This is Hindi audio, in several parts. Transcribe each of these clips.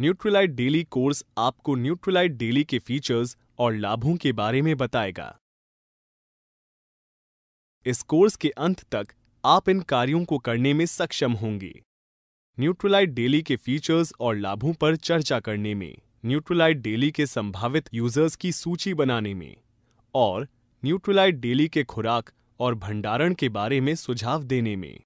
न्यूट्रिलाइट डेली कोर्स आपको न्यूट्रिलाइट डेली के फीचर्स और लाभों के बारे में बताएगा। इस कोर्स के अंत तक आप इन कार्यों को करने में सक्षम होंगे। न्यूट्रिलाइट डेली के फीचर्स और लाभों पर चर्चा करने में न्यूट्रिलाइट डेली के संभावित यूज़र्स की सूची बनाने में और न्यूट्रिलाइट डेली के खुराक और भंडारण के बारे में सुझाव देने में।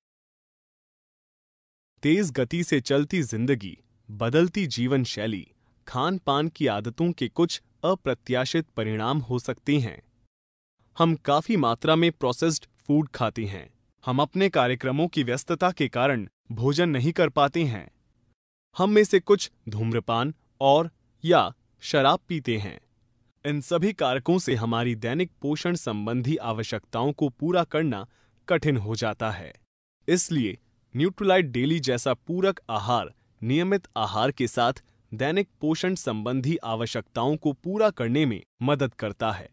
तेज गति से चलती ज़िंदगी बदलती जीवन शैली खान पान की आदतों के कुछ अप्रत्याशित परिणाम हो सकती हैं। हम काफ़ी मात्रा में प्रोसेस्ड फ़ूड खाते हैं। हम अपने कार्यक्रमों की व्यस्तता के कारण भोजन नहीं कर पाते हैं। हम में से कुछ धूम्रपान और या शराब पीते हैं। इन सभी कारकों से हमारी दैनिक पोषण संबंधी आवश्यकताओं को पूरा करना कठिन हो जाता है। इसलिए न्यूट्रोलाइट डेली जैसा पूरक आहार नियमित आहार के साथ दैनिक पोषण संबंधी आवश्यकताओं को पूरा करने में मदद करता है।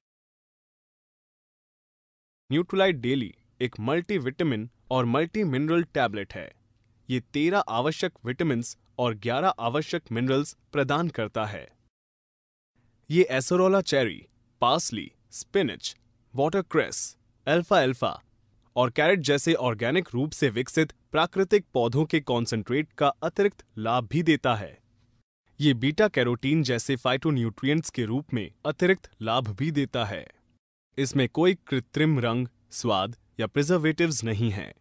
न्यूट्रोलाइट डेली एक मल्टीविटामिन और मल्टी मिनरल टैबलेट है। ये तेरह आवश्यक विटामिन और ग्यारह आवश्यक मिनरल्स प्रदान करता है। ये acerola cherry, parsley, spinach, watercress alpha अल्फ़ा और कैरेट जैसे ऑर्गेनिक रूप से विकसित प्राकृतिक पौधों के कॉन्सेंट्रेट का अतिरिक्त लाभ भी देता है। ये बीटा कैरोटीन जैसे फाइटोन्यूट्रिएंट्स के रूप में अतिरिक्त लाभ भी देता है। इसमें कोई कृत्रिम रंग, स्वाद या प्रिजर्वेटिव्स नहीं है।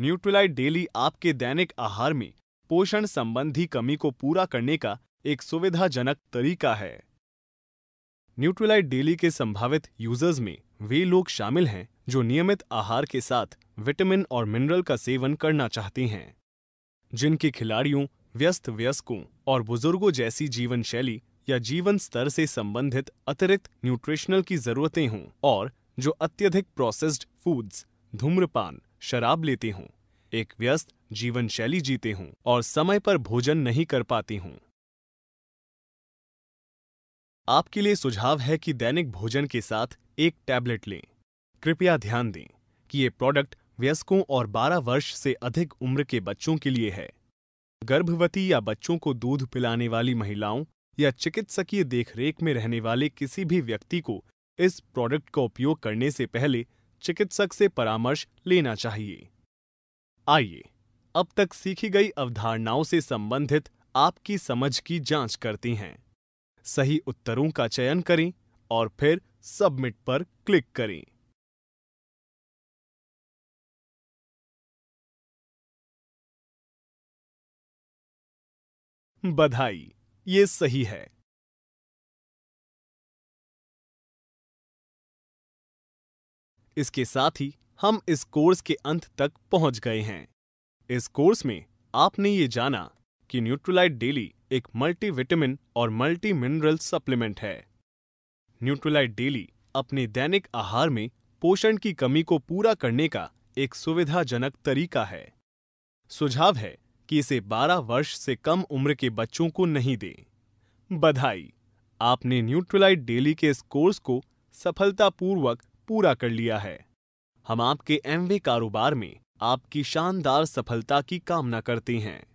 न्यूट्रिलाइट डेली आपके दैनिक आहार में पोषण संबंधी कमी को पूरा करने का एक सुविधाजनक तरीका है। न्यूट्रिलाइट डेली के संभावित यूज़र्स में वे लोग शामिल हैं जो नियमित आहार के साथ विटामिन और मिनरल का सेवन करना चाहते हैं। जिनके खिलाड़ियों, व्यस्त वयस्कों और बुज़ुर्गों जैसी जीवन शैली या जीवन स्तर से संबंधित अतिरिक्त न्यूट्रिशनल की जरूरतें हों और जो अत्यधिक प्रोसेस्ड फूड्स, धूम्रपान, शराब लेते हों, एक व्यस्त जीवन शैली जीते हों और समय पर भोजन नहीं कर पाते हों। आपके लिए सुझाव है कि दैनिक भोजन के साथ एक टैबलेट लें। कृपया ध्यान दें कि ये प्रोडक्ट वयस्कों और 12 वर्ष से अधिक उम्र के बच्चों के लिए है। गर्भवती या बच्चों को दूध पिलाने वाली महिलाओं या चिकित्सकीय देखरेख में रहने वाले किसी भी व्यक्ति को इस प्रोडक्ट का उपयोग करने से पहले चिकित्सक से परामर्श लेना चाहिए। आइए, अब तक सीखी गई अवधारणाओं से संबंधित आपकी समझ की जाँच करते हैं। सही उत्तरों का चयन करें और फिर सबमिट पर क्लिक करें। बधाई, ये सही है। इसके साथ ही हम इस कोर्स के अंत तक पहुँच गए हैं। इस कोर्स में आपने ये जाना कि न्यूट्रोलाइट डेली एक मल्टीविटामिन और मल्टी मिनरल सप्लीमेंट है। न्यूट्रोलाइट डेली अपने दैनिक आहार में पोषण की कमी को पूरा करने का एक सुविधाजनक तरीका है। सुझाव है कि इसे 12 वर्ष से कम उम्र के बच्चों को नहीं दें। बधाई, आपने न्यूट्रलाइट डेली के इस कोर्स को सफलतापूर्वक पूरा कर लिया है। हम आपके एमवे कारोबार में आपकी शानदार सफलता की कामना करते हैं।